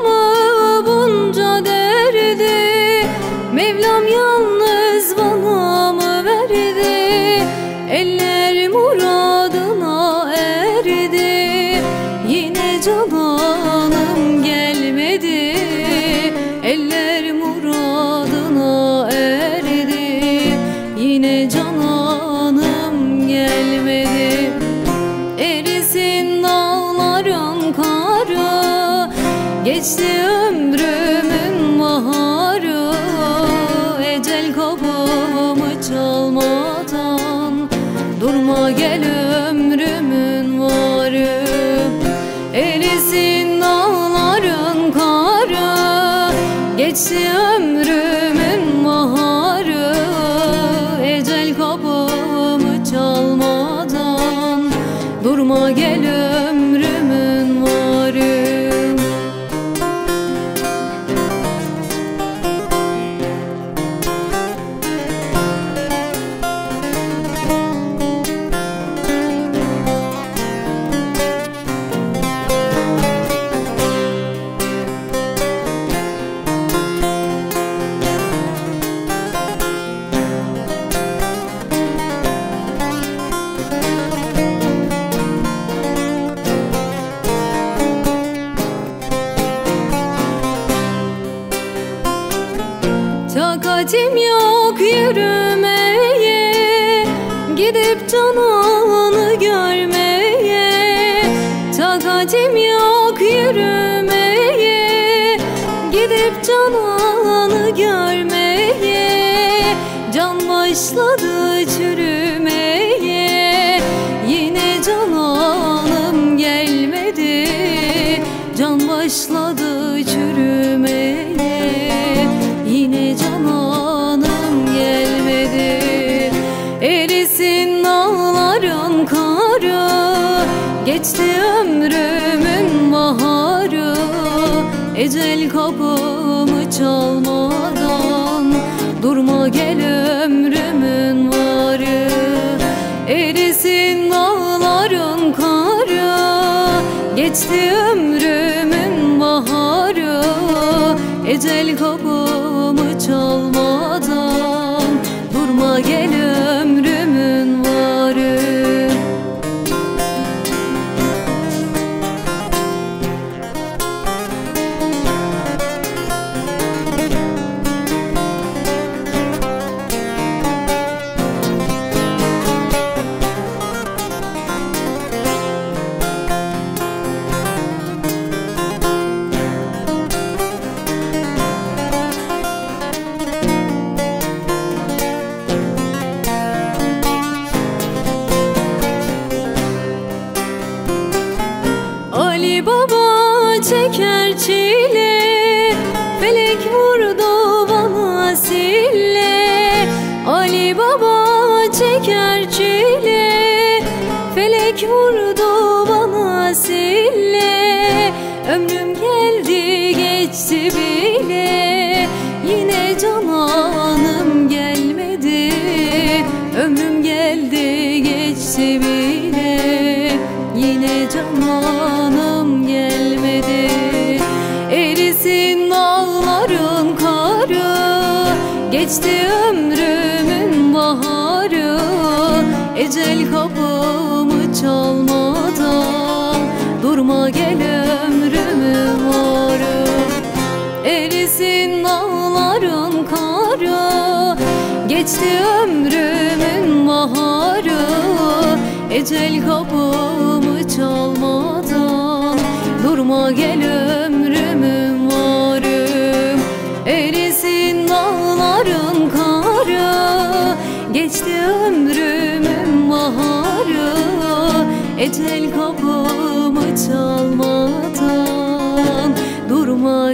Adamı bunca derdi Mevlam yalnız bana mı verdi? Eller muradına erdi. Yine cananım gelmedi. Eller muradına erdi. Yine can Geçti ömrümün baharı Ecel kapımı Durma gel ömrümün Takatim yok yürümeye. Gidip cananı görmeye Ecel kapımı çalmadan Durma gel ömrümün varı. Erisin dağların karı Geçti ömrümün baharı. Ecel kapımı çalmadan Durma gel Felek vurdu bana sille Ömrüm geldi geçti bile. Yine cananım gelmedi Ömrüm geldi geçti bile. Yine cananım gelmedi. Erisin dağların karı Geçti ömrümün baharı. Ecel kapımı çalmadan Durma gel ömrümün varı. Erisin dağların karı Geçti ömrümün baharı. Ecel kapımı çalmadan Durma gel ömrümün varı. Erisin dağların karı Geçti ömrümün Ecel kapımı çalmadan Durma